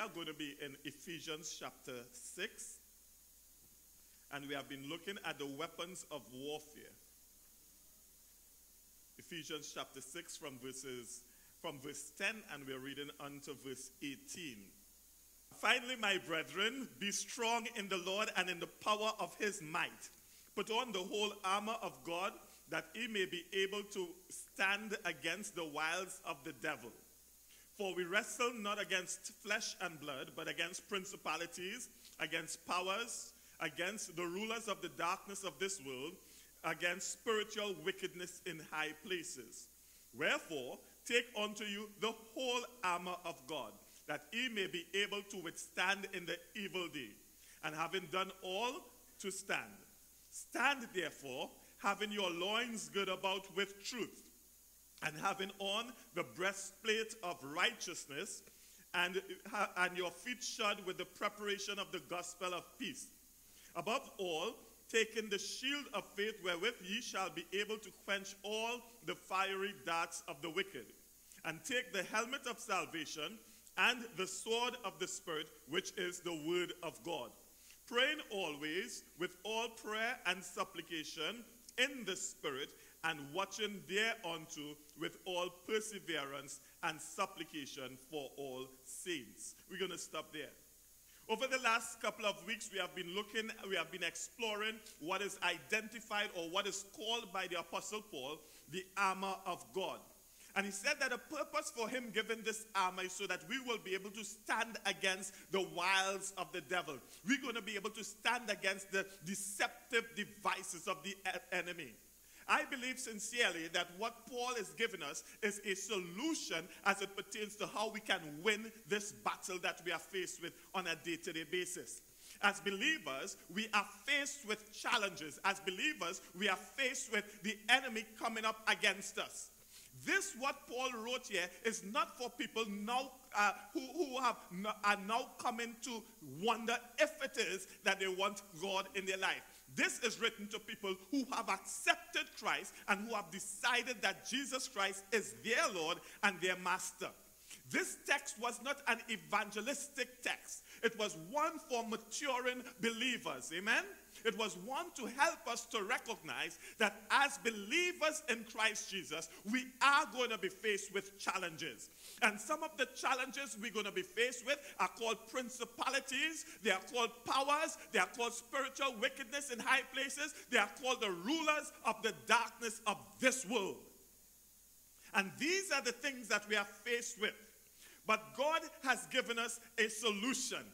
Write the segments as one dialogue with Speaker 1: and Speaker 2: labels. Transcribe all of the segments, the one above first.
Speaker 1: are going to be in Ephesians chapter 6. And we have been looking at the weapons of warfare. Ephesians chapter 6 from verses from verse 10 and we're reading unto verse 18. Finally, my brethren, be strong in the Lord and in the power of his might. Put on the whole armor of God that he may be able to stand against the wiles of the devil. For we wrestle not against flesh and blood, but against principalities, against powers, against the rulers of the darkness of this world, against spiritual wickedness in high places. Wherefore, take unto you the whole armor of God, that ye may be able to withstand in the evil day, and having done all, to stand. Stand therefore, having your loins girt about with truth, and having on the breastplate of righteousness, and, and your feet shod with the preparation of the gospel of peace. Above all, taking the shield of faith wherewith ye shall be able to quench all the fiery darts of the wicked, and take the helmet of salvation and the sword of the Spirit, which is the word of God. Praying always with all prayer and supplication in the Spirit, and watching thereunto with all perseverance and supplication for all saints. We're going to stop there. Over the last couple of weeks, we have been looking, we have been exploring what is identified or what is called by the Apostle Paul the armor of God. And he said that the purpose for him giving this armor is so that we will be able to stand against the wiles of the devil. We're going to be able to stand against the deceptive devices of the enemy. I believe sincerely that what Paul is giving us is a solution as it pertains to how we can win this battle that we are faced with on a day to day basis. As believers, we are faced with challenges. As believers, we are faced with the enemy coming up against us. This, what Paul wrote here, is not for people now uh, who, who have, are now coming to wonder if it is that they want God in their life. This is written to people who have accepted Christ and who have decided that Jesus Christ is their Lord and their master. This text was not an evangelistic text. It was one for maturing believers. Amen? It was one to help us to recognize that as believers in Christ Jesus, we are going to be faced with challenges. And some of the challenges we're going to be faced with are called principalities, they are called powers, they are called spiritual wickedness in high places, they are called the rulers of the darkness of this world. And these are the things that we are faced with. But God has given us a solution.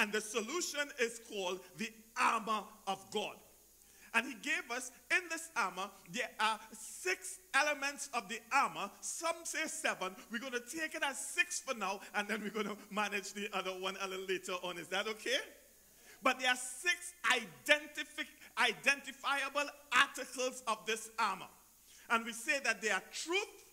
Speaker 1: And the solution is called the armor of God. And he gave us in this armor, there are six elements of the armor. Some say seven. We're going to take it as six for now, and then we're going to manage the other one a little later on. Is that okay? But there are six identifiable articles of this armor. And we say that they are truth,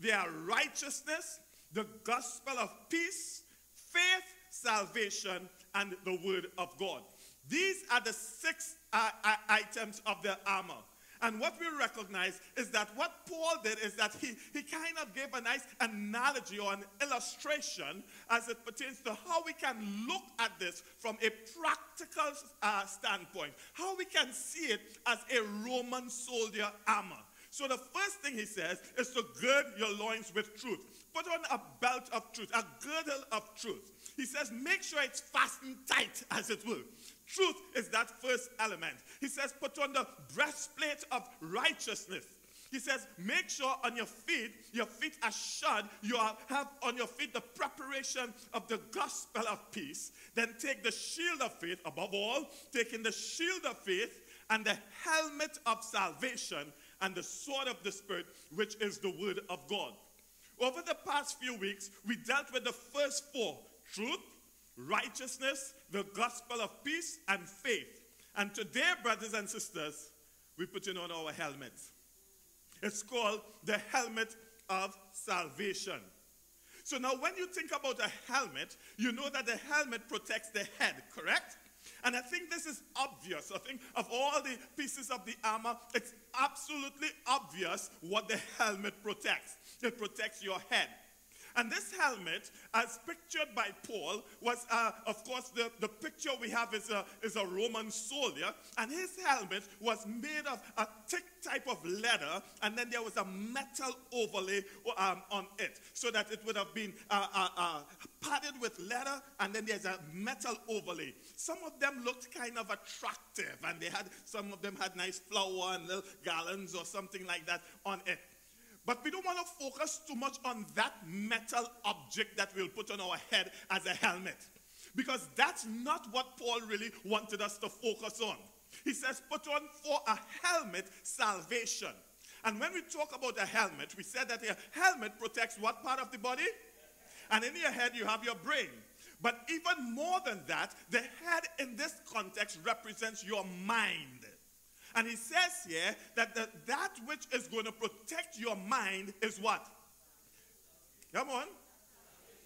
Speaker 1: they are righteousness, the gospel of peace, faith, salvation, and the word of God. These are the six uh, uh, items of the armor. And what we recognize is that what Paul did is that he, he kind of gave a nice analogy or an illustration as it pertains to how we can look at this from a practical uh, standpoint, how we can see it as a Roman soldier armor. So the first thing he says is to gird your loins with truth. Put on a belt of truth, a girdle of truth. He says, make sure it's fastened tight, as it will. Truth is that first element. He says, put on the breastplate of righteousness. He says, make sure on your feet, your feet are shod. You have on your feet the preparation of the gospel of peace. Then take the shield of faith, above all, taking the shield of faith and the helmet of salvation and the sword of the Spirit, which is the word of God. Over the past few weeks, we dealt with the first four truth, righteousness, the gospel of peace, and faith. And today, brothers and sisters, we're putting on our helmets. It's called the helmet of salvation. So now, when you think about a helmet, you know that the helmet protects the head, correct? And I think this is obvious. I think of all the pieces of the armor, it's absolutely obvious what the helmet protects. It protects your head. And this helmet, as pictured by Paul, was, uh, of course, the, the picture we have is a, is a Roman soldier. And his helmet was made of a thick type of leather, and then there was a metal overlay um, on it, so that it would have been uh, uh, uh, padded with leather, and then there's a metal overlay. Some of them looked kind of attractive, and they had some of them had nice flower and little garlands or something like that on it. But we don't want to focus too much on that metal object that we'll put on our head as a helmet. Because that's not what Paul really wanted us to focus on. He says, put on for a helmet salvation. And when we talk about a helmet, we said that a helmet protects what part of the body? And in your head, you have your brain. But even more than that, the head in this context represents your mind. And he says here that the, that which is going to protect your mind is what? Come on.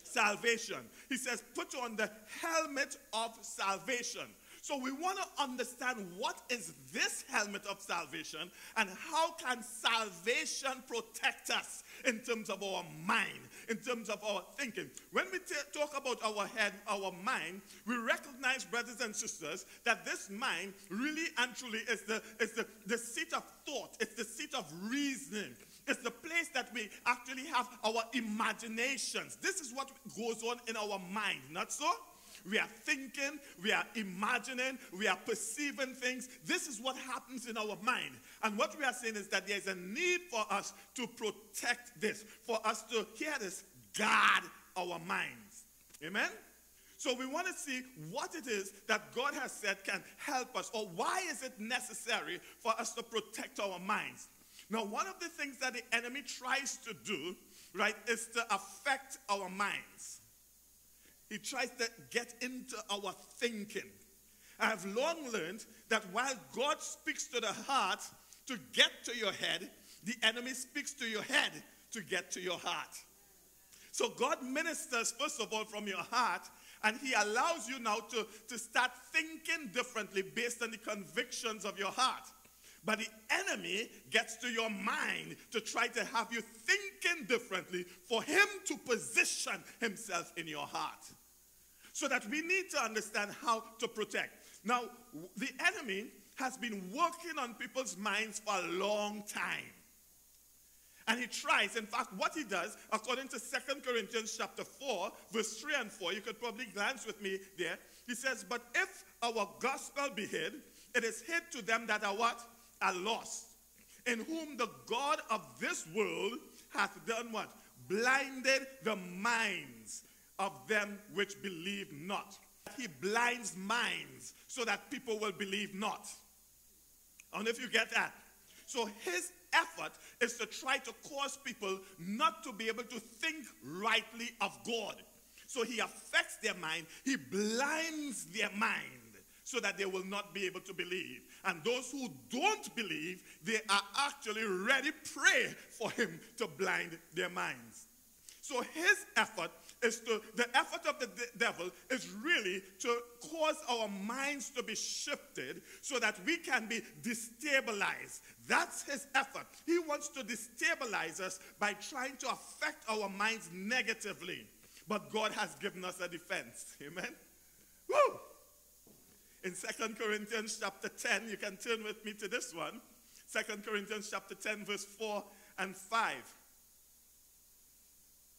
Speaker 1: Salvation. He says, put on the helmet of salvation. So we want to understand what is this helmet of salvation and how can salvation protect us in terms of our mind, in terms of our thinking. When we talk about our head, our mind, we recognize, brothers and sisters, that this mind really and truly is the, is the, the seat of thought, it's the seat of reasoning. It's the place that we actually have our imaginations. This is what goes on in our mind, not so? We are thinking, we are imagining, we are perceiving things. This is what happens in our mind. And what we are saying is that there's a need for us to protect this, for us to hear this, guard our minds. Amen? So we want to see what it is that God has said can help us, or why is it necessary for us to protect our minds. Now, one of the things that the enemy tries to do, right, is to affect our minds. He tries to get into our thinking. I have long learned that while God speaks to the heart to get to your head, the enemy speaks to your head to get to your heart. So God ministers, first of all, from your heart, and He allows you now to, to start thinking differently based on the convictions of your heart. But the enemy gets to your mind to try to have you thinking differently for him to position himself in your heart. So that we need to understand how to protect. Now, the enemy has been working on people's minds for a long time. And he tries, in fact, what he does, according to Second Corinthians chapter 4, verse 3 and 4, you could probably glance with me there. He says, But if our gospel be hid, it is hid to them that are what? Are lost. In whom the God of this world hath done what? Blinded the minds of them which believe not. He blinds minds so that people will believe not. Know if you get that. So his effort is to try to cause people not to be able to think rightly of God. So he affects their mind, he blinds their mind so that they will not be able to believe. And those who don't believe, they are actually ready prey for him to blind their minds. So his effort is to, the effort of the devil is really to cause our minds to be shifted so that we can be destabilized. That's his effort. He wants to destabilize us by trying to affect our minds negatively. But God has given us a defense. Amen? Woo! In Second Corinthians chapter 10, you can turn with me to this one. Second Corinthians chapter 10, verse 4 and 5.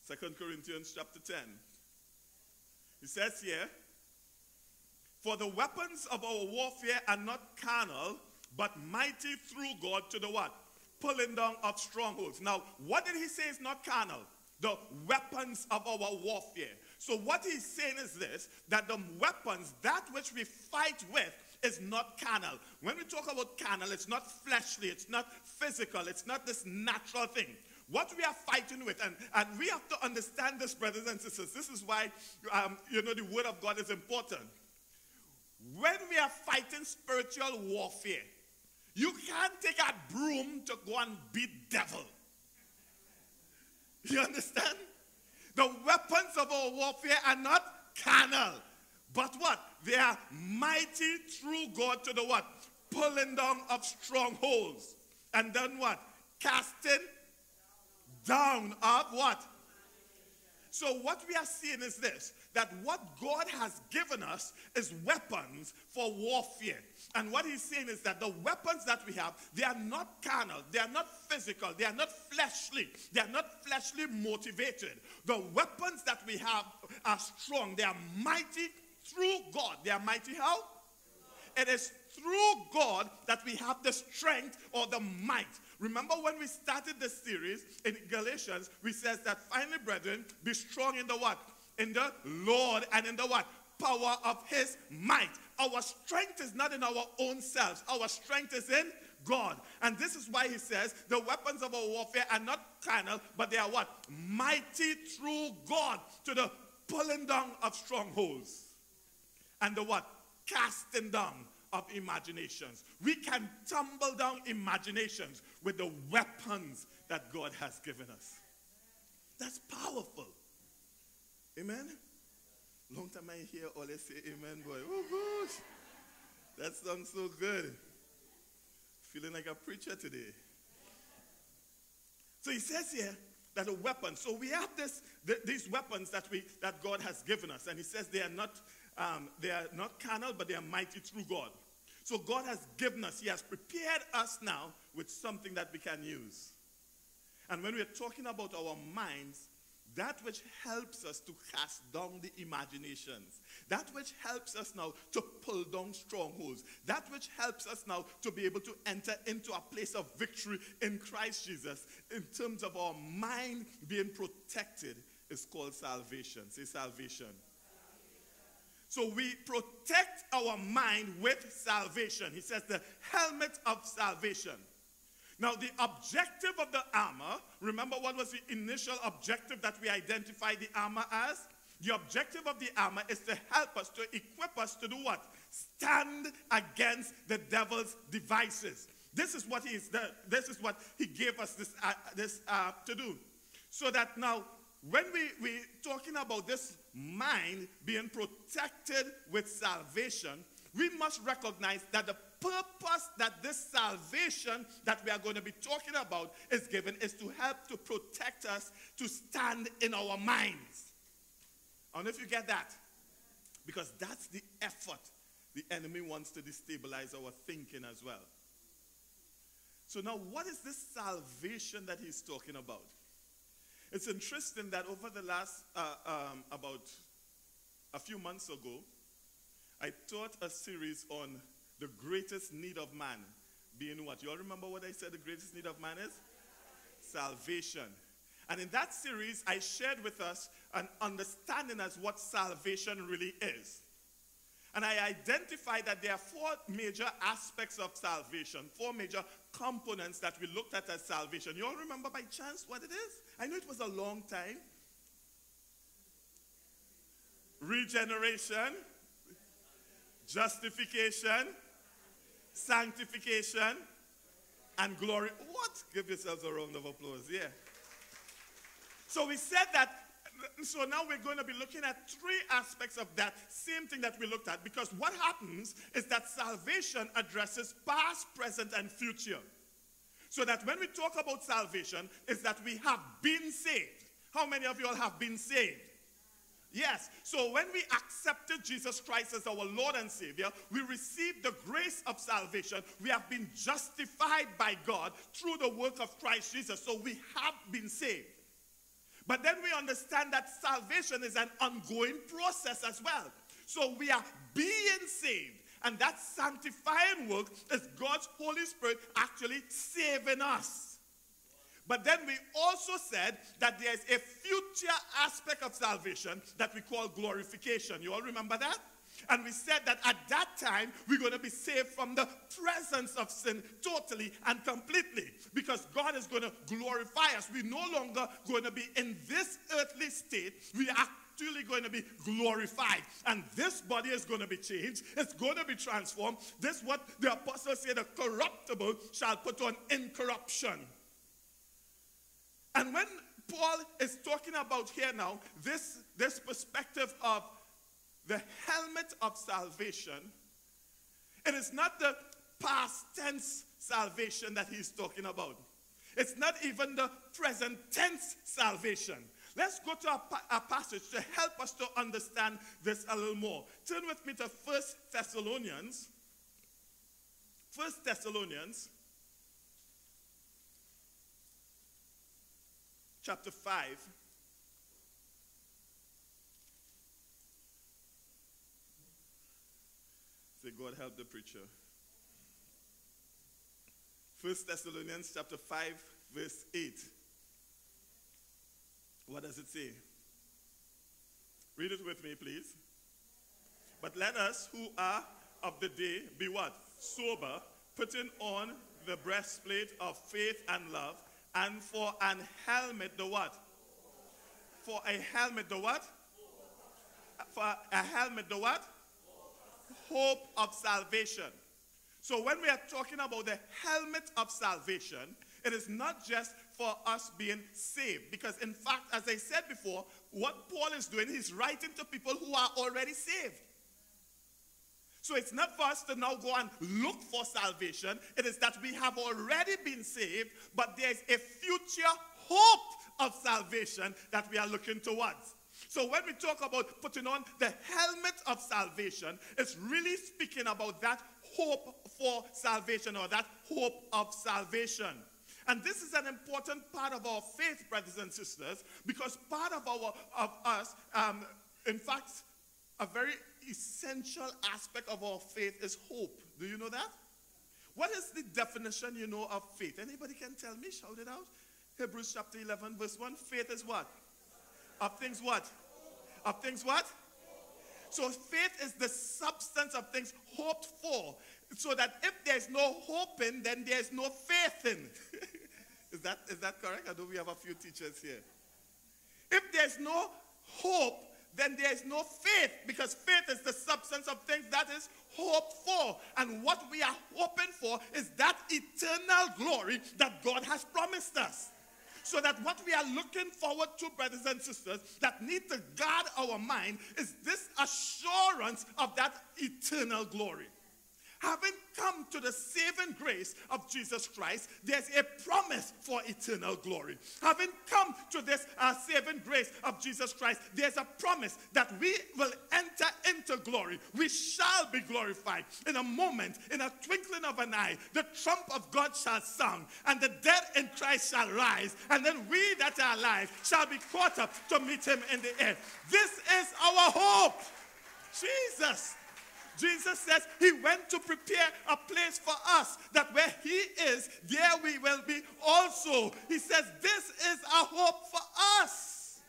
Speaker 1: Second Corinthians chapter 10. He says here, For the weapons of our warfare are not carnal, but mighty through God to the what? Pulling down of strongholds. Now, what did he say is not carnal? The weapons of our warfare. So what he's saying is this, that the weapons, that which we fight with, is not carnal. When we talk about carnal, it's not fleshly, it's not physical, it's not this natural thing what we are fighting with. And, and we have to understand this, brothers and sisters. This is why, um, you know, the word of God is important. When we are fighting spiritual warfare, you can't take a broom to go and beat devil. You understand? The weapons of our warfare are not carnal. But what? They are mighty through God to the what? Pulling down of strongholds. And then what? Casting down of what? So what we are seeing is this, that what God has given us is weapons for warfare. And what he's saying is that the weapons that we have, they are not carnal, they are not physical, they are not fleshly, they are not fleshly motivated. The weapons that we have are strong, they are mighty through God. They are mighty how? It is through God that we have the strength or the might. Remember when we started the series in Galatians, we says that finally, brethren, be strong in the what? In the Lord and in the what? Power of his might. Our strength is not in our own selves. Our strength is in God. And this is why he says the weapons of our warfare are not carnal, but they are what? Mighty through God to the pulling down of strongholds. And the what? Casting down of imaginations. We can tumble down imaginations with the weapons that God has given us. That's powerful. Amen? Long time I hear all say amen, boy. Oh, gosh. That sounds so good. Feeling like a preacher today. So he says here that a weapon. So we have this, th- these weapons that, we, that God has given us. And he says they are not um, they are not carnal, but they are mighty through God. So God has given us, He has prepared us now with something that we can use. And when we're talking about our minds, that which helps us to cast down the imaginations, that which helps us now to pull down strongholds, that which helps us now to be able to enter into a place of victory in Christ Jesus, in terms of our mind being protected, is called salvation. Say salvation. So we protect our mind with salvation. He says the helmet of salvation. Now, the objective of the armor, remember what was the initial objective that we identified the armor as? The objective of the armor is to help us, to equip us to do what? Stand against the devil's devices. This is what he is. This is what he gave us this, uh, this uh, to do. So that now, when we we talking about this mind being protected with salvation, we must recognize that the purpose that this salvation that we are going to be talking about is given is to help to protect us to stand in our minds. I don't know if you get that. Because that's the effort the enemy wants to destabilize our thinking as well. So, now what is this salvation that he's talking about? It's interesting that over the last, uh, um, about a few months ago, I taught a series on the greatest need of man being what? You all remember what I said the greatest need of man is? Salvation. And in that series, I shared with us an understanding as what salvation really is. And I identified that there are four major aspects of salvation, four major components that we looked at as salvation. You all remember by chance what it is? I know it was a long time. Regeneration, justification, sanctification, and glory. What? Give yourselves a round of applause. Yeah. So we said that so now we're going to be looking at three aspects of that same thing that we looked at because what happens is that salvation addresses past, present, and future. So that when we talk about salvation, is that we have been saved. How many of you all have been saved? Yes. So when we accepted Jesus Christ as our Lord and Savior, we received the grace of salvation. We have been justified by God through the work of Christ Jesus. So we have been saved. But then we understand that salvation is an ongoing process as well. So we are being saved. And that sanctifying work is God's Holy Spirit actually saving us. But then we also said that there's a future aspect of salvation that we call glorification. You all remember that? And we said that at that time, we're going to be saved from the presence of sin totally and completely because God is going to glorify us. We're no longer going to be in this earthly state. We are actually going to be glorified. And this body is going to be changed. It's going to be transformed. This what the apostles say, the corruptible shall put on incorruption. And when Paul is talking about here now, this, this perspective of the helmet of salvation, it is not the past tense salvation that he's talking about. It's not even the present tense salvation. Let's go to a, passage to help us to understand this a little more. Turn with me to First Thessalonians. First Thessalonians, chapter 5. Say, God help the preacher. First Thessalonians chapter 5, verse 8. What does it say? Read it with me, please. But let us who are of the day be what? Sober, putting on the breastplate of faith and love, and for an helmet, the what? For a helmet, the what? For a helmet, the what? Hope of salvation. So when we are talking about the helmet of salvation, it is not just for us being saved. Because in fact, as I said before, what Paul is doing, he's writing to people who are already saved. So it's not for us to now go and look for salvation. It is that we have already been saved, but there's a future hope of salvation that we are looking towards. So when we talk about putting on the helmet of salvation, it's really speaking about that hope for salvation or that hope of salvation. And this is an important part of our faith, brothers and sisters, because part of our of us, um, in fact, a very essential aspect of our faith is hope. Do you know that? What is the definition you know of faith? Anybody can tell me? Shout it out. Hebrews chapter 11, verse 1. Faith is what? Of things what? Of things what? So faith is the substance of things hoped for. So that if there's no hope in, then there's no faith in. is, that, is that correct? I know we have a few teachers here. If there's no hope, then there's no faith because faith is the substance of things that is hoped for. And what we are hoping for is that eternal glory that God has promised us. So that what we are looking forward to, brothers and sisters, that need to guard our mind is this assurance of that eternal glory. Having come to the saving grace of Jesus Christ, there's a promise for eternal glory. Having come to this uh, saving grace of Jesus Christ, there's a promise that we will enter into glory. We shall be glorified. In a moment, in a twinkling of an eye, the trump of God shall sound, and the dead in Christ shall rise, and then we that are alive shall be caught up to meet him in the air. This is our hope. Jesus. Jesus says he went to prepare a place for us, that where he is, there we will be also. He says this is a hope for us.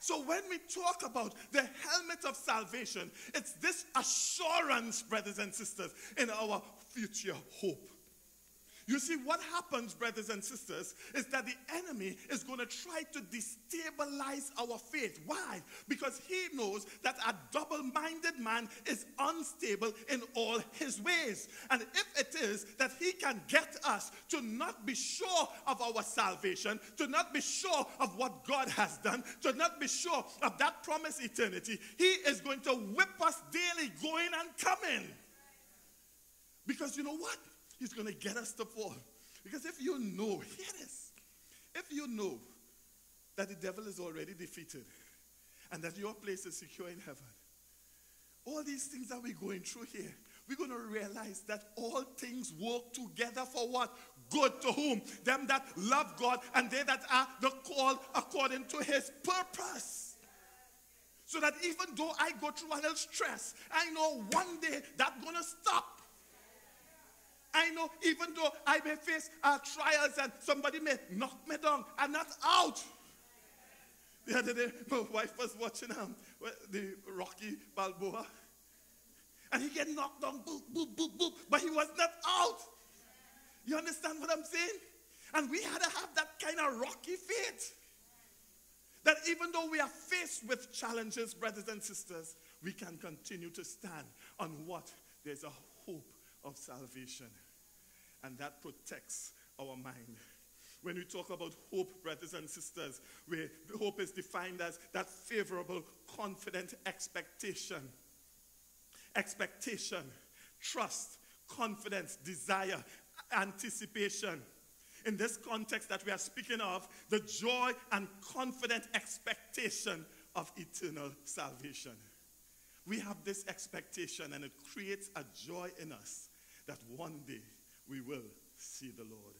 Speaker 1: So when we talk about the helmet of salvation, it's this assurance, brothers and sisters, in our future hope. You see, what happens, brothers and sisters, is that the enemy is going to try to destabilize our faith. Why? Because he knows that a double minded man is unstable in all his ways. And if it is that he can get us to not be sure of our salvation, to not be sure of what God has done, to not be sure of that promised eternity, he is going to whip us daily, going and coming. Because you know what? He's going to get us to fall. Because if you know, hear this. If you know that the devil is already defeated and that your place is secure in heaven, all these things that we're going through here, we're going to realize that all things work together for what? Good to whom? Them that love God and they that are the called according to his purpose. So that even though I go through a little stress, I know one day that's going to stop. I know even though I may face uh, trials and somebody may knock me down, I'm not out. The other day, my wife was watching um, the Rocky Balboa. And he get knocked down, boop, boop, boop, boop, but he was not out. You understand what I'm saying? And we had to have that kind of rocky faith. That even though we are faced with challenges, brothers and sisters, we can continue to stand on what? There's a hope of salvation. And that protects our mind. When we talk about hope, brothers and sisters, where hope is defined as that favorable, confident expectation. Expectation, trust, confidence, desire, anticipation. in this context that we are speaking of, the joy and confident expectation of eternal salvation. We have this expectation, and it creates a joy in us that one day we will see the Lord.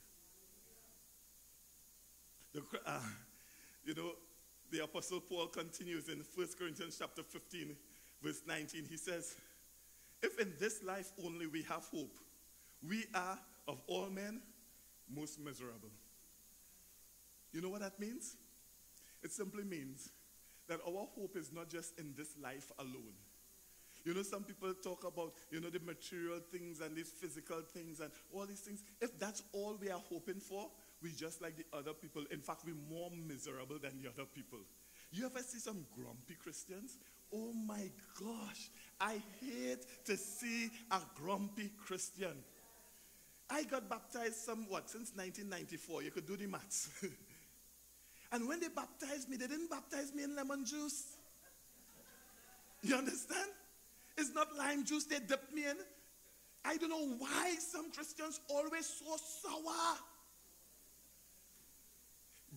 Speaker 1: The, uh, you know, the Apostle Paul continues in 1 Corinthians chapter 15, verse 19. He says, If in this life only we have hope, we are of all men most miserable. You know what that means? It simply means that our hope is not just in this life alone. You know, some people talk about, you know, the material things and these physical things and all these things. If that's all we are hoping for, we just like the other people. In fact, we're more miserable than the other people. You ever see some grumpy Christians? Oh my gosh, I hate to see a grumpy Christian. I got baptized somewhat since 1994. You could do the maths. and when they baptized me, they didn't baptize me in lemon juice. You understand? It's not lime juice they dipped me in. I don't know why some Christians always so sour.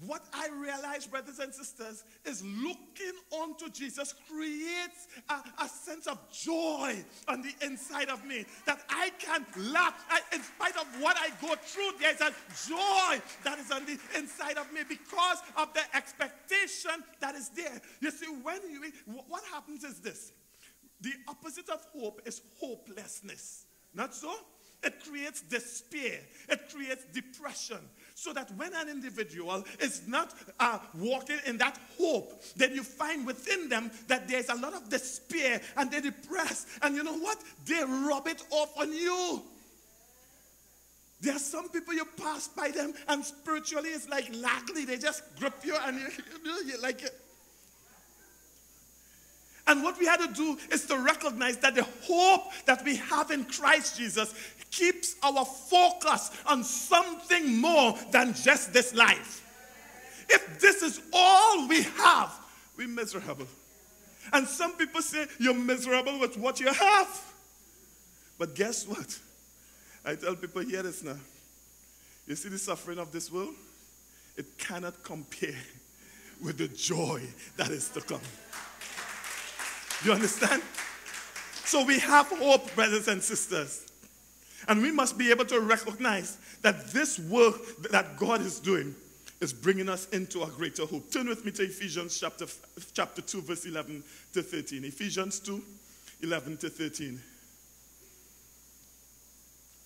Speaker 1: What I realize, brothers and sisters, is looking onto Jesus creates a, a, sense of joy on the inside of me that I can laugh. I, in spite of what I go through, there's a joy that is on the inside of me because of the expectation that is there. You see, when you, what happens is this the opposite of hope is hopelessness. Not so? It creates despair. It creates depression. So that when an individual is not uh, walking in that hope, then you find within them that there's a lot of despair and they're depressed. And you know what? They rub it off on you. There are some people you pass by them and spiritually it's like lagly. They just grip you and you, you, like. And what we had to do is to recognize that the hope that we have in Christ Jesus keeps our focus on something more than just this life. If this is all we have, we're miserable. And some people say you're miserable with what you have. But guess what? I tell people, hear this now. You see the suffering of this world? It cannot compare with the joy that is to come. You understand? So we have hope, brothers and sisters. And we must be able to recognize that this work that God is doing is bringing us into a greater hope. Turn with me to Ephesians chapter, chapter 2, verse 11 to 13. Ephesians 2, 11 to 13.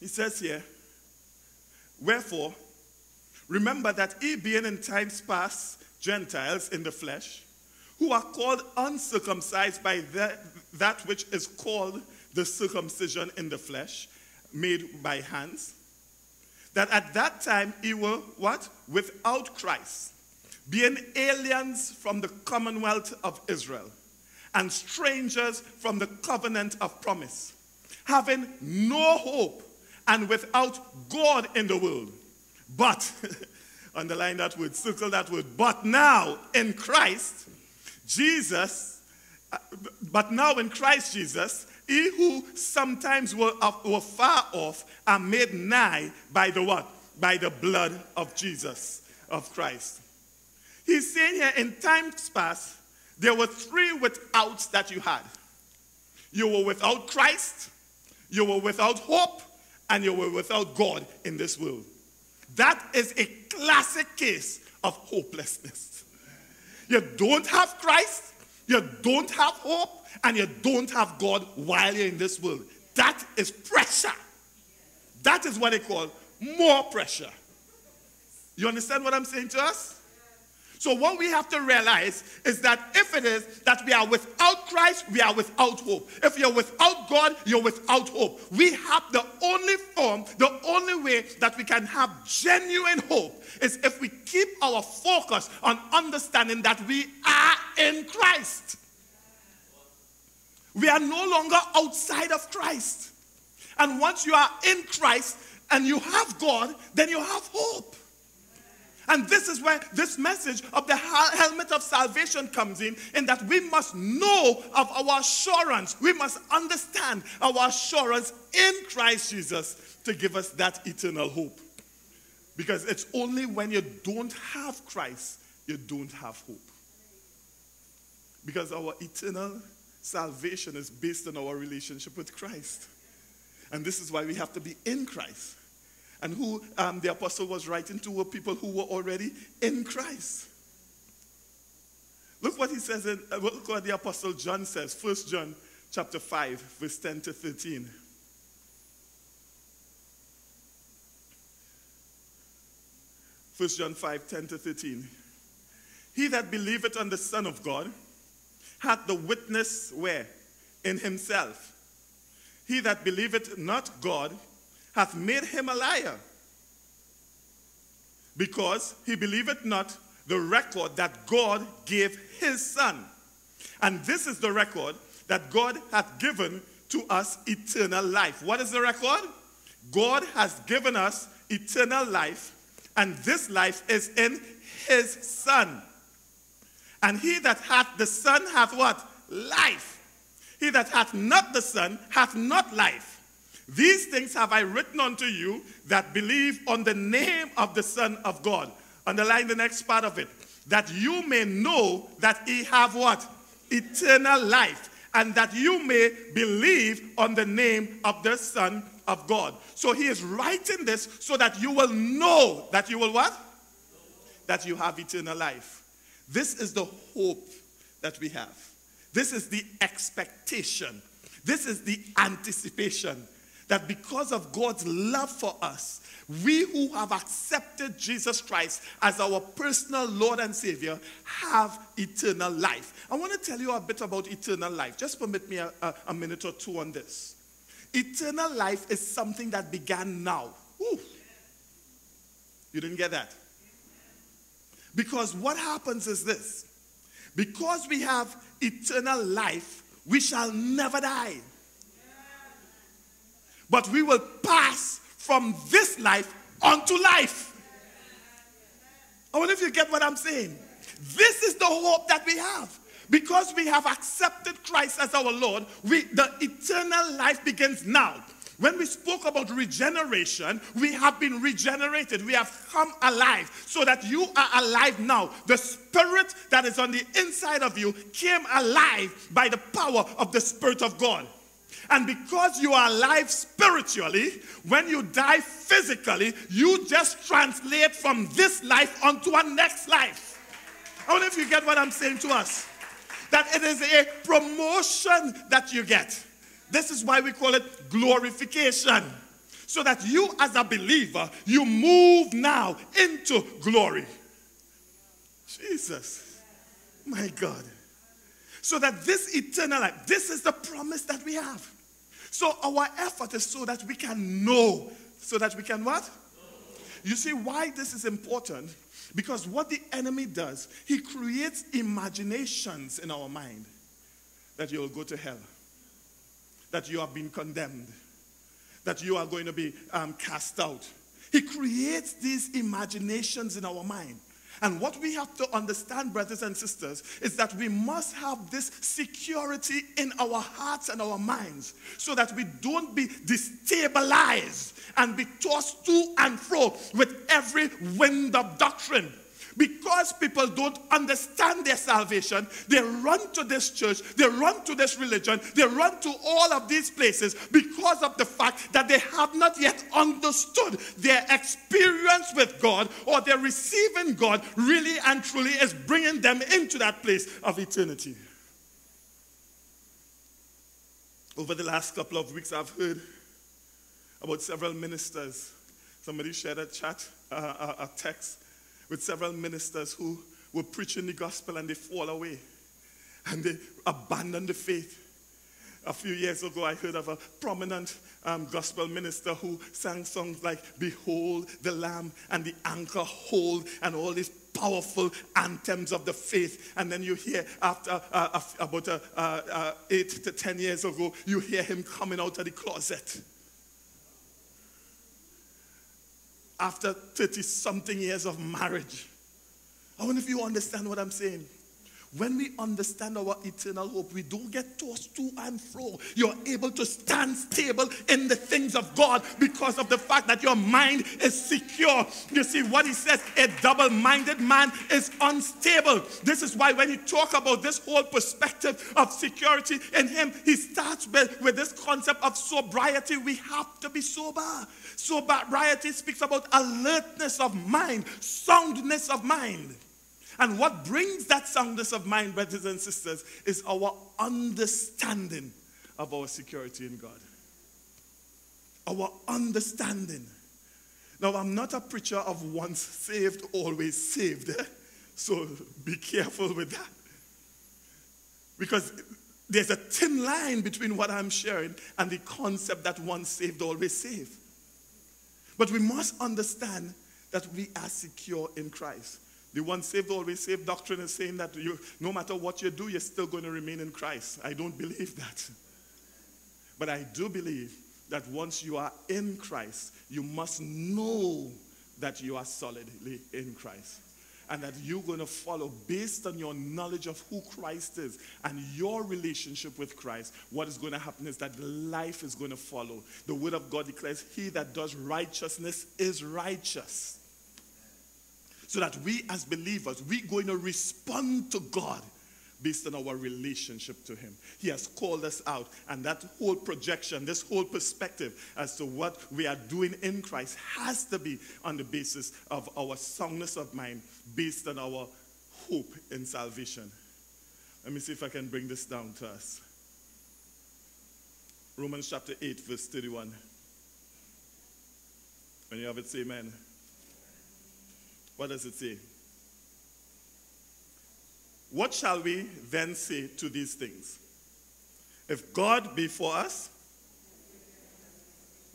Speaker 1: He says here, Wherefore, remember that ye being in times past Gentiles in the flesh, who are called uncircumcised by that, that which is called the circumcision in the flesh, made by hands, that at that time ye were what? Without Christ, being aliens from the commonwealth of Israel, and strangers from the covenant of promise, having no hope and without God in the world. But, underline that word, circle that word, but now in Christ, Jesus, uh, but now in Christ Jesus, he who sometimes were, were far off are made nigh by the what? By the blood of Jesus, of Christ. He's saying here in times past, there were three withouts that you had. You were without Christ, you were without hope, and you were without God in this world. That is a classic case of hopelessness. You don't have Christ, you don't have hope, and you don't have God while you're in this world. That is pressure. That is what they call more pressure. You understand what I'm saying to us? So, what we have to realize is that if it is that we are without Christ, we are without hope. If you're without God, you're without hope. We have the only form, the only way that we can have genuine hope is if we keep our focus on understanding that we are in Christ. We are no longer outside of Christ. And once you are in Christ and you have God, then you have hope. And this is where this message of the helmet of salvation comes in, in that we must know of our assurance. We must understand our assurance in Christ Jesus to give us that eternal hope. Because it's only when you don't have Christ, you don't have hope. Because our eternal salvation is based on our relationship with Christ. And this is why we have to be in Christ. And who um, the apostle was writing to were people who were already in Christ. Look what he says in, uh, look what the apostle John says, 1 John chapter 5, verse 10 to 13. First John 5, 10 to 13. He that believeth on the Son of God hath the witness where? In himself. He that believeth not God hath made him a liar, because he believeth not the record that God gave his Son. And this is the record that God hath given to us eternal life. What is the record? God has given us eternal life, and this life is in his Son. And he that hath the Son hath what? Life. He that hath not the Son hath not life. These things have I written unto you that believe on the name of the Son of God. Underline the next part of it. That you may know that he have what? Eternal life. And that you may believe on the name of the Son of God. So he is writing this so that you will know that you will what? That you have eternal life. This is the hope that we have. This is the expectation. This is the anticipation that because of God's love for us, we who have accepted Jesus Christ as our personal Lord and Savior have eternal life. I want to tell you a bit about eternal life. Just permit me a, a, a minute or two on this. Eternal life is something that began now. Ooh. You didn't get that? Because what happens is this because we have eternal life, we shall never die. But we will pass from this life onto life. I wonder if you get what I'm saying. This is the hope that we have. Because we have accepted Christ as our Lord, we, the eternal life begins now. When we spoke about regeneration, we have been regenerated. We have come alive so that you are alive now. The spirit that is on the inside of you came alive by the power of the Spirit of God. And because you are alive spiritually, when you die physically, you just translate from this life onto a next life. I wonder if you get what I'm saying to us. That it is a promotion that you get. This is why we call it glorification. So that you, as a believer, you move now into glory. Jesus. My God. So that this eternal life, this is the promise that we have. So our effort is so that we can know. So that we can what? You see why this is important? Because what the enemy does, he creates imaginations in our mind that you'll go to hell that you have been condemned, that you are going to be um, cast out. He creates these imaginations in our mind. And what we have to understand, brothers and sisters, is that we must have this security in our hearts and our minds so that we don't be destabilized and be tossed to and fro with every wind of doctrine. Because people don't understand their salvation, they run to this church, they run to this religion, they run to all of these places because of the fact that they have not yet understood their experience with God or their receiving God really and truly is bringing them into that place of eternity. Over the last couple of weeks, I've heard about several ministers. Somebody shared a chat, uh, a text with several ministers who were preaching the gospel and they fall away and they abandon the faith. A few years ago, I heard of a prominent um, gospel minister who sang songs like Behold the Lamb and the Anchor Hold and all these powerful anthems of the faith. And then you hear after uh, about uh, uh, eight to ten years ago, you hear him coming out of the closet. After 30 something years of marriage. I wonder if you understand what I'm saying. When we understand our eternal hope, we don't get tossed to and fro. You're able to stand stable in the things of God because of the fact that your mind is secure. You see what he says, a double-minded man is unstable. This is why when he talk about this whole perspective of security in him, he starts with, with this concept of sobriety. We have to be sober. Sobriety speaks about alertness of mind, soundness of mind. And what brings that soundness of mind, brothers and sisters, is our understanding of our security in God. Our understanding. Now, I'm not a preacher of once saved, always saved. So be careful with that. Because there's a thin line between what I'm sharing and the concept that once saved, always saved. But we must understand that we are secure in Christ. The once saved, always saved doctrine is saying that you, no matter what you do, you're still going to remain in Christ. I don't believe that. But I do believe that once you are in Christ, you must know that you are solidly in Christ and that you're going to follow based on your knowledge of who Christ is and your relationship with Christ. What is going to happen is that life is going to follow. The word of God declares, He that does righteousness is righteous. So that we as believers, we're going to respond to God based on our relationship to Him. He has called us out, and that whole projection, this whole perspective as to what we are doing in Christ has to be on the basis of our soundness of mind, based on our hope in salvation. Let me see if I can bring this down to us. Romans chapter 8, verse 31. When you have it, say amen. What does it say? What shall we then say to these things? If God be for us,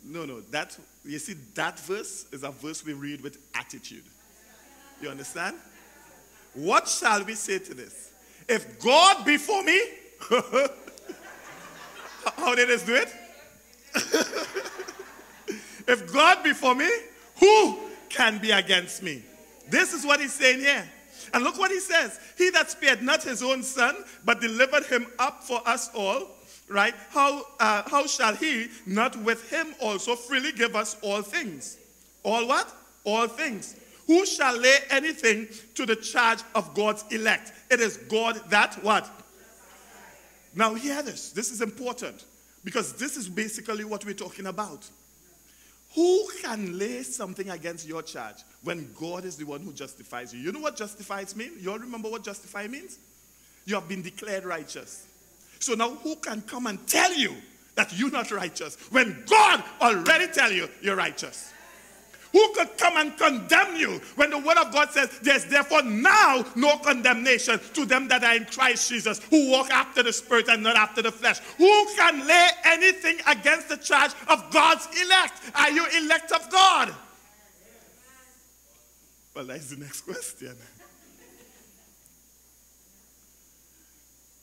Speaker 1: no, no, that, you see, that verse is a verse we read with attitude. You understand? What shall we say to this? If God be for me, how did this do it? if God be for me, who can be against me? This is what he's saying here. And look what he says. He that spared not his own son, but delivered him up for us all, right? How, uh, how shall he not with him also freely give us all things? All what? All things. Who shall lay anything to the charge of God's elect? It is God that what? Now hear this. This is important because this is basically what we're talking about. Who can lay something against your charge when God is the one who justifies you? You know what justifies means? You all remember what justify means? You have been declared righteous. So now who can come and tell you that you're not righteous when God already tell you you're righteous? Who could come and condemn you when the word of God says there's therefore now no condemnation to them that are in Christ Jesus, who walk after the Spirit and not after the flesh? Who can lay anything against the charge of God's elect? Are you elect of God? Well, that's the next question.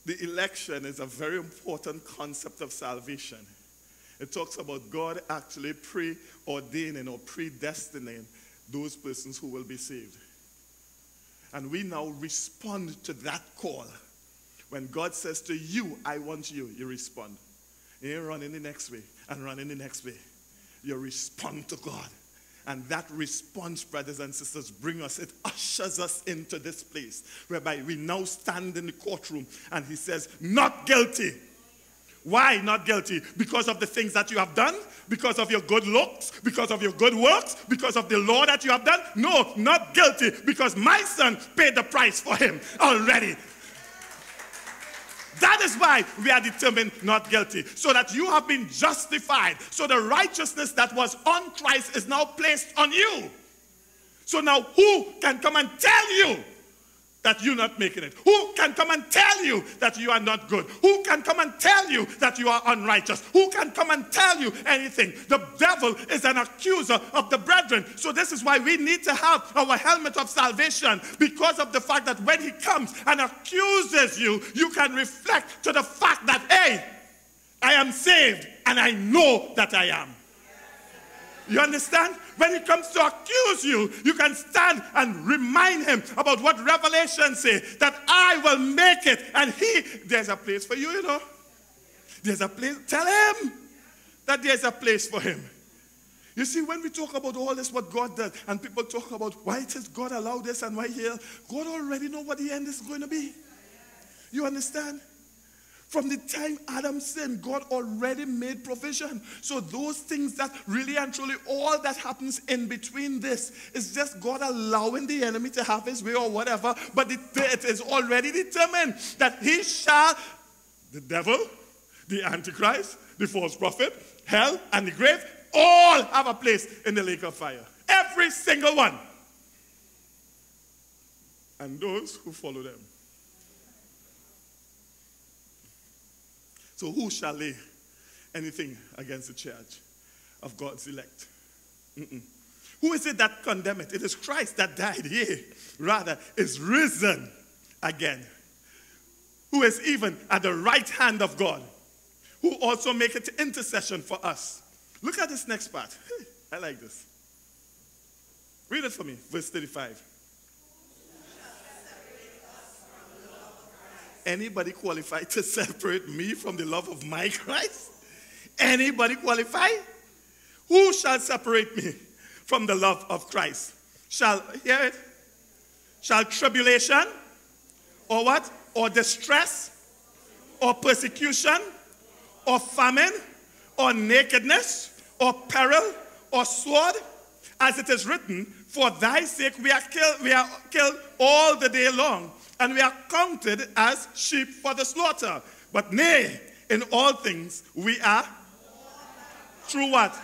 Speaker 1: The election is a very important concept of salvation. It talks about God actually preordaining or predestining those persons who will be saved. And we now respond to that call. When God says to you, I want you, you respond. You ain't running the next way and running the next way. You respond to God. And that response, brothers and sisters, bring us, it ushers us into this place whereby we now stand in the courtroom and he says, not guilty. Why not guilty? Because of the things that you have done? Because of your good looks? Because of your good works? Because of the law that you have done? No, not guilty. Because my son paid the price for him already. That is why we are determined not guilty. So that you have been justified. So the righteousness that was on Christ is now placed on you. So now who can come and tell you that you're not making it? Who can come and tell you that you are not good? Who can come and tell you that you are unrighteous? Who can come and tell you anything? The devil is an accuser of the brethren. So this is why we need to have our helmet of salvation because of the fact that when he comes and accuses you, you can reflect to the fact that, hey, I am saved and I know that I am. You understand? When he comes to accuse you, you can stand and remind him about what Revelation say that I will make it. And he, there's a place for you, you know. There's a place. Tell him that there's a place for him. You see, when we talk about all this, what God does, and people talk about why is God allowed this and why here, God already know what the end is going to be. You understand? From the time Adam sinned, God already made provision. So those things that really and truly all that happens in between this is just God allowing the enemy to have his way or whatever. But it, it is already determined that he shall, the devil, the antichrist, the false prophet, hell, and the grave, all have a place in the lake of fire. Every single one. And those who follow them. So who shall lay anything against the church of God's elect? Mm-mm. Who is it that condemned it? It is Christ that died, yea, rather is risen again. Who is even at the right hand of God, who also maketh intercession for us. Look at this next part. I like this. Read it for me, verse 35. Anybody qualified to separate me from the love of my Christ? Anybody qualified? Who shall separate me from the love of Christ? Shall, hear it? Shall tribulation or what? Or distress or persecution or famine or nakedness or peril or sword? As it is written, for thy sake we are killed, we are killed all the day long and we are counted as sheep for the slaughter. But nay, in all things we are through what?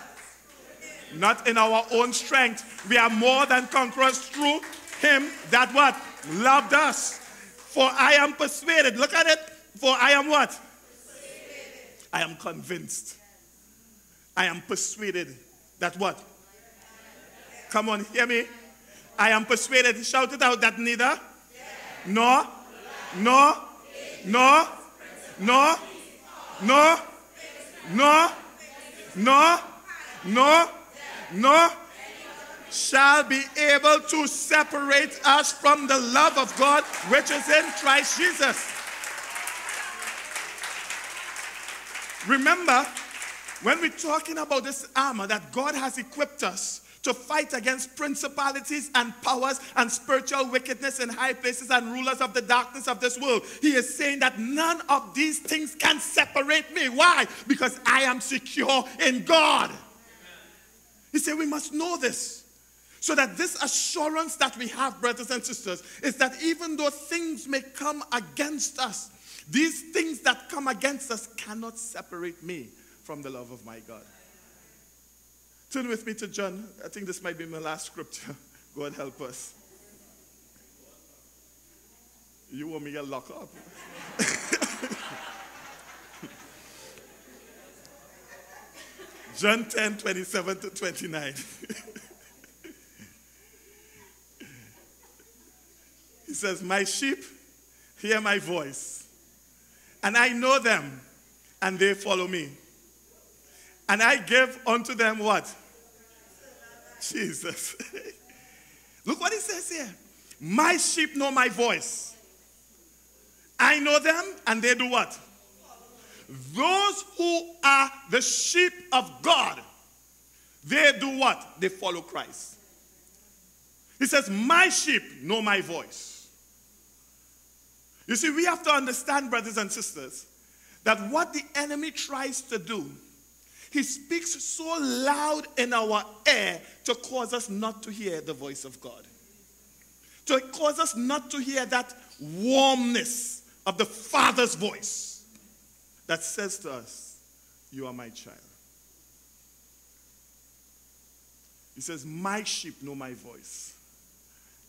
Speaker 1: Not in our own strength. We are more than conquerors through him that what? Loved us. For I am persuaded. Look at it. For I am what? I am convinced. I am persuaded that what? Come on, hear me. I am persuaded. Shout it out that neither no, no, no, no, no, no, no, no, no, shall be able to separate us from the love of God which is in Christ Jesus. Remember, when we're talking about this armor that God has equipped us to fight against principalities and powers and spiritual wickedness in high places and rulers of the darkness of this world. He is saying that none of these things can separate me. Why? Because I am secure in God. He said we must know this. So that this assurance that we have, brothers and sisters, is that even though things may come against us, these things that come against us cannot separate me from the love of my God. Turn with me to John. I think this might be my last scripture. God help us. You want me to locked up? John 10 27 to 29. he says, My sheep hear my voice, and I know them, and they follow me. And I give unto them what? Jesus. Look what he says here. My sheep know my voice. I know them, and they do what? Those who are the sheep of God, they do what? They follow Christ. He says, My sheep know my voice. You see, we have to understand, brothers and sisters, that what the enemy tries to do he speaks so loud in our ear to cause us not to hear the voice of God. To cause us not to hear that warmness of the Father's voice that says to us, You are my child. He says, My sheep know my voice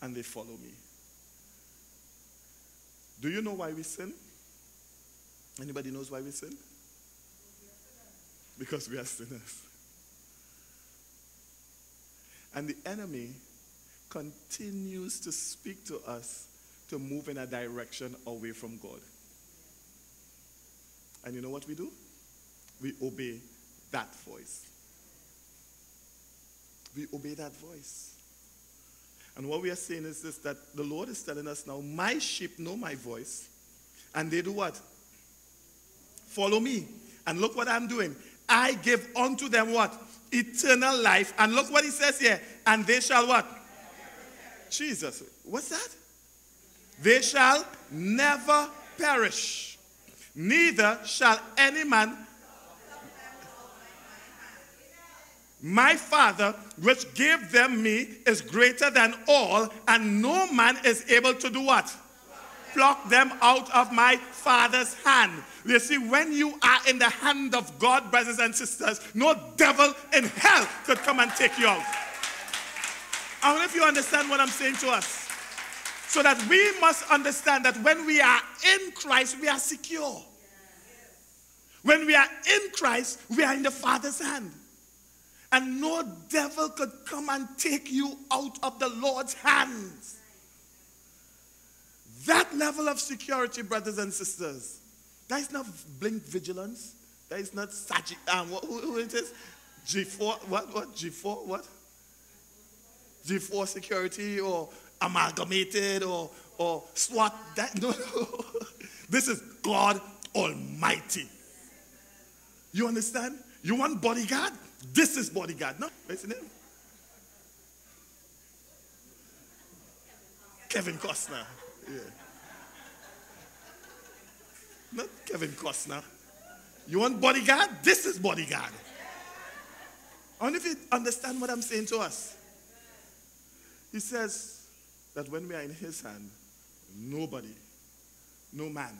Speaker 1: and they follow me. Do you know why we sin? Anybody knows why we sin? Because we are sinners. And the enemy continues to speak to us to move in a direction away from God. And you know what we do? We obey that voice. we obey that voice. And what we are saying is this that the Lord is telling us now, my sheep know my voice, and they do what? Follow me. And look what I'm doing. I give unto them what? Eternal life. And look what he says here. And they shall what? Jesus. What's that? They shall never perish. Neither shall any man My Father, which gave them me, is greater than all, and no man is able to do what? Pluck them out of my Father's hand. You see, when you are in the hand of God, brothers and sisters, no devil in hell could come and take you out. I wonder if you understand what I'm saying to us. So that we must understand that when we are in Christ, we are secure. When we are in Christ, we are in the Father's hand. And no devil could come and take you out of the Lord's hands. That level of security, brothers and sisters, that is not blink vigilance. That is not Sagi, um, what, who, who it is? G4, what, what, G4, what? G4 security or amalgamated or, or SWAT. That, no, no. This is God Almighty. You understand? You want bodyguard? This is bodyguard. No, what's his name? Kevin Costner. Yeah. Not Kevin Costner. You want bodyguard? This is bodyguard. I wonder if you understand what I'm saying to us. He says that when we are in his hand, nobody, no man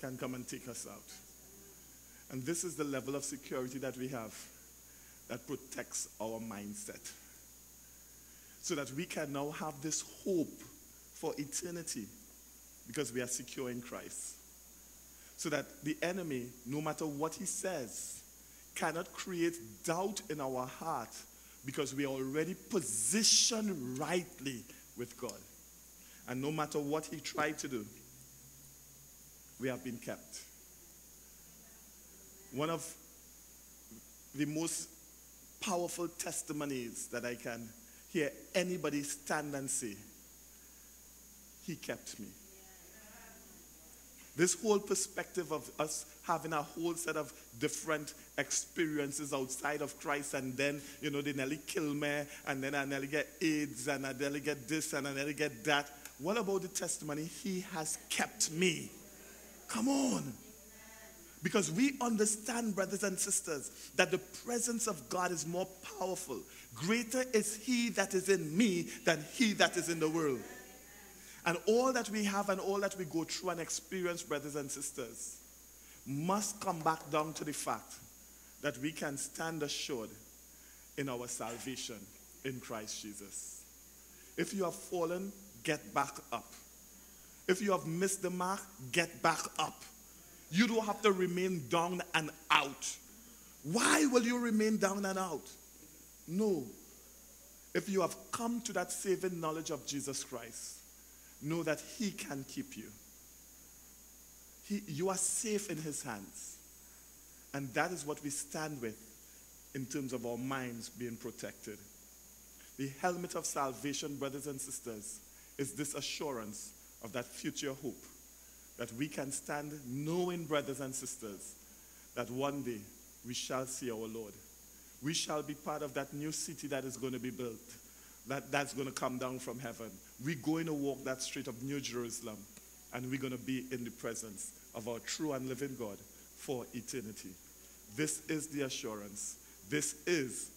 Speaker 1: can come and take us out. And this is the level of security that we have that protects our mindset. So that we can now have this hope for eternity because we are secure in Christ. So that the enemy, no matter what he says, cannot create doubt in our heart because we are already positioned rightly with God. And no matter what he tried to do, we have been kept. One of the most powerful testimonies that I can hear anybody stand and say, He kept me. This whole perspective of us having a whole set of different experiences outside of Christ, and then, you know, they nearly kill me, and then I nearly get AIDS, and I nearly get this, and I nearly get that. What about the testimony? He has kept me. Come on. Because we understand, brothers and sisters, that the presence of God is more powerful. Greater is He that is in me than He that is in the world. And all that we have and all that we go through and experience, brothers and sisters, must come back down to the fact that we can stand assured in our salvation in Christ Jesus. If you have fallen, get back up. If you have missed the mark, get back up. You don't have to remain down and out. Why will you remain down and out? No. If you have come to that saving knowledge of Jesus Christ, know that He can keep you. He, you are safe in His hands. And that is what we stand with in terms of our minds being protected. The helmet of salvation, brothers and sisters, is this assurance of that future hope that we can stand knowing, brothers and sisters, that one day we shall see our Lord. We shall be part of that new city that is going to be built, that, that's going to come down from heaven. We're going to walk that street of New Jerusalem, and we're going to be in the presence of our true and living God for eternity. This is the assurance. This is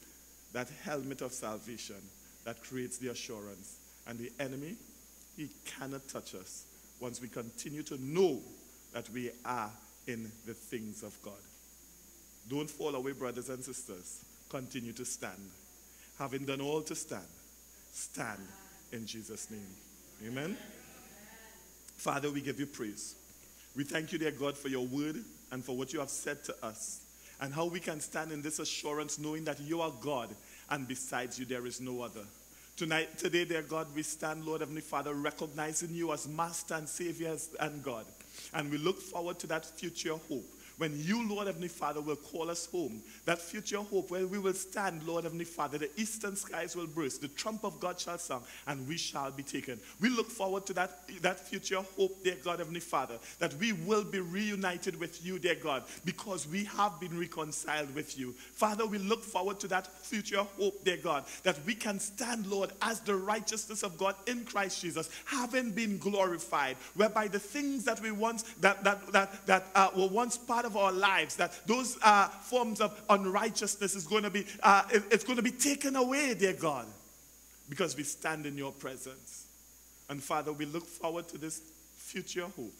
Speaker 1: that helmet of salvation that creates the assurance. And the enemy, he cannot touch us once we continue to know that we are in the things of God. Don't fall away, brothers and sisters. Continue to stand. Having done all to stand, stand in Jesus' name. Amen. Father, we give you praise. We thank you, dear God, for your word and for what you have said to us and how we can stand in this assurance knowing that you are God and besides you there is no other. Tonight, today, dear God, we stand, Lord Heavenly Father, recognizing you as Master and Savior and God. And we look forward to that future hope when you, Lord Heavenly Father, will call us home. That future hope where we will stand, Lord Heavenly Father, the eastern skies will burst, the trump of God shall sound, and we shall be taken. We look forward to that, that future hope, dear God Heavenly Father, that we will be reunited with you, dear God, because we have been reconciled with you. Father, we look forward to that future hope, dear God, that we can stand, Lord, as the righteousness of God in Christ Jesus, having been glorified, whereby the things that we once that that that that uh, were once part of our lives, that those uh, forms of unrighteousness is going to be uh, it- it's going to be taken away, dear God, because we stand in your presence. And Father, we look forward to this future hope,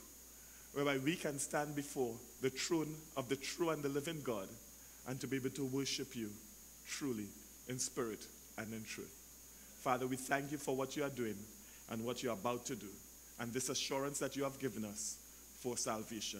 Speaker 1: whereby we can stand before the throne of the true and the living God, and to be able to worship you truly in spirit and in truth. Father, we thank you for what you are doing and what you are about to do, and this assurance that you have given us for salvation.